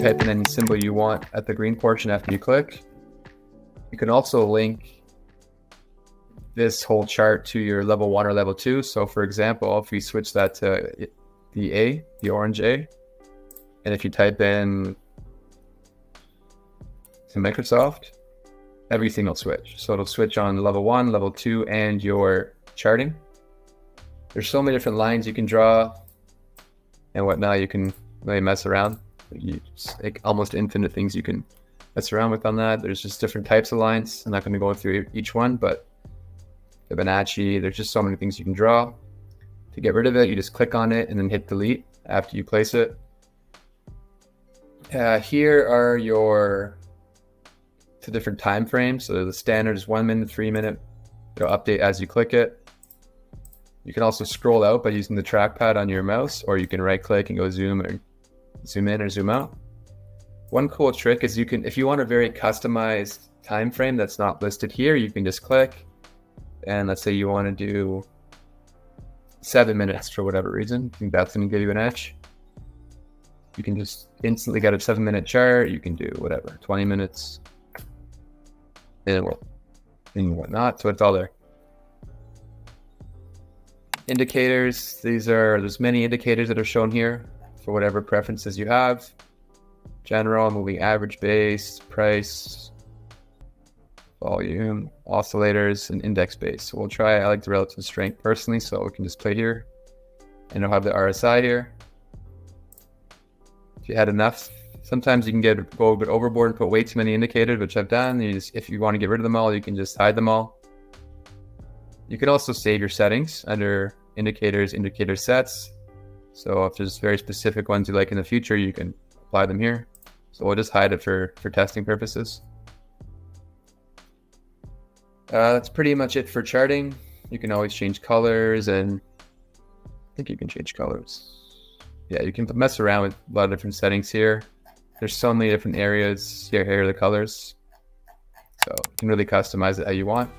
type in any symbol you want at the green portion after you click. You can also link this whole chart to your level one or level two. So for example, if we switch that to the A, the orange A, and if you type in to Microsoft, everything will switch. So it'll switch on level one, level two, and your charting. There's so many different lines you can draw and whatnot. You can really mess around. You like almost infinite things you can mess around with on that. There's just different types of lines. I'm not going to go through each one, but Fibonacci, there's just so many things you can draw. To get rid of it, you just click on it and then hit delete after you place it. Uh, here are your two different time frames. So the standard is one minute, three minute. It'll update as you click it. You can also scroll out by using the trackpad on your mouse, or you can right click and go zoom or zoom in or zoom out. One cool trick is you can, if you want a very customized time frame that's not listed here, you can just click and let's say you want to do seven minutes for whatever reason. I think that's going to give you an edge. You can just instantly get a seven minute chart. You can do whatever, 20 minutes, and, and whatnot. So it's all there. Indicators. These are, there's many indicators that are shown here for whatever preferences you have. General, moving average base, price, volume, oscillators, and index base. So we'll try, I like the relative strength personally, so we can just play here. And I'll have the RSI here. If you had enough Sometimes you can get go a bit overboard and put way too many indicators, which I've done. You just, if you want to get rid of them all, you can just hide them all. You can also save your settings under indicators, indicator sets. So if there's very specific ones you like in the future, you can apply them here. So we'll just hide it for, for testing purposes. Uh, that's pretty much it for charting. You can always change colors and I think you can change colors. Yeah, you can mess around with a lot of different settings here. There's so many different areas. Here, here are the colors. So you can really customize it how you want.